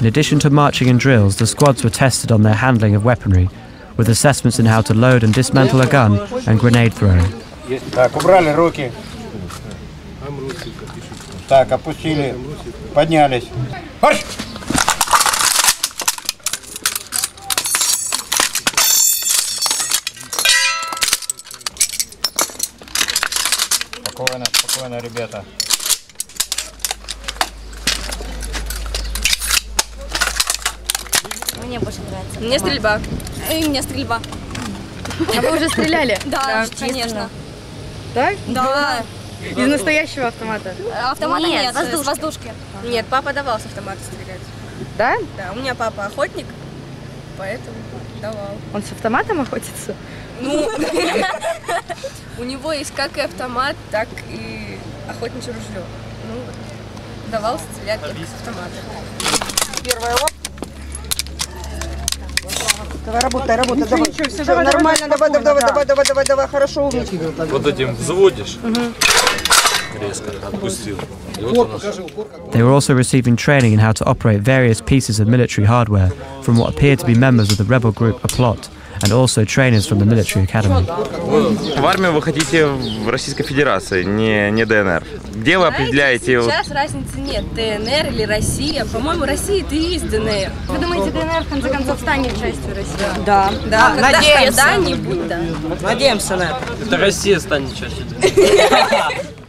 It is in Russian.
In addition to marching and drills, the squads were tested on their handling of weaponry, with assessments in how to load and dismantle a gun and grenade throwing. Так, убрали руки. Так, опустили. Поднялись. Марш! Спокойно, спокойно, ребята. Мне больше нравится. Мне стрельба. И мне стрельба. А вы уже стреляли? Да, конечно. Так? Да. Из настоящего автомата? Автомата Нет, нет, воздушки. Нет, папа давал с автомата стрелять. Да? Да, у меня папа охотник, поэтому давал. Он с автоматом охотится? Ну, у него есть как и автомат, так и охотничье ружье. Ну, давал стрелять с автомата. Давай, работай, работай, давай. Всё, нормально, давай, давай, давай, давай, давай, давай, давай, хорошо, умничка. Вот этим взводишь, резко отпустил. И вот у нас They were also receiving training in how to operate various pieces of military hardware from what appeared to be members of the rebel group Aplot, and also trainers from the military academy. В армию вы хотите в Российской Федерации, не, не ДНР. Где вы Знаете, определяете... сейчас разницы нет, ДНР или Россия. По-моему, Россия это и есть ДНР. Вы думаете, ДНР в конце концов станет частью России? Да. Да, а надеемся. Когда-нибудь, да. Надеемся на это. Это Россия станет частью ДНР.